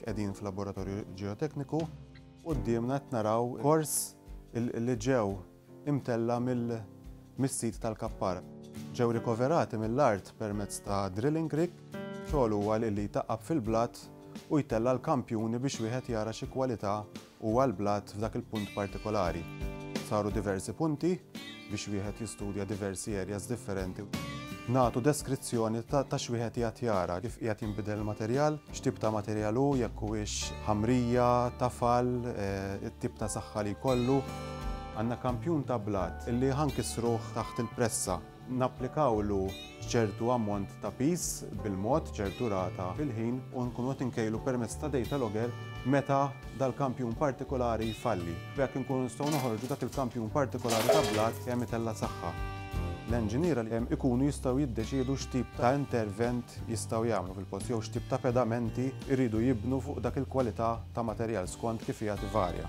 Qegħdin fil-laboratorju ġeotekniku quddiemna qed naraw kors li ġew imtella mill-sit tal-kappar. Ġew rikoverati mill-art permezz ta' drilling rig, xogħol huwa li jtaqqab fil-blat u jtella' l-kampjuni biex wieħed jara xi kwalità u għall-blat f'dak il-punt partikolari. Saru diversi punti biex wieħed jistudja diversi areas differenti. Nagħtu deskrizzjoni ta' x'wieħed qiegħed jara, kif qiegħed jinbidel il-materjal, x'tip ta' materjal hu, jekk huwiex ħamrija, tafal, eh, it-tip ta' saħħa li jkollu. Għandna kampjun ta' blat li ħa nkissruh taħt il-pressa. napplikawlu ċertu ammont ta' piż bil-mod, ċertu rata fil-ħin, u nkunu qed inkejlu permezz ta' data logger meta dal-kampjun partikulari jfalli. B'hekk inkunu nistgħu noħorġu dak il-kampjun partikulari ta' blat kemm itella' saħħa. L-enġiniera jkunu jistgħu jiddeċiedu x'tip ta' intervent jistgħu jagħmlu fil-post jew x'tip ta' pedamenti jridu jibnu fuq dak il-kwalità ta' materjal skont kif hija tivarja.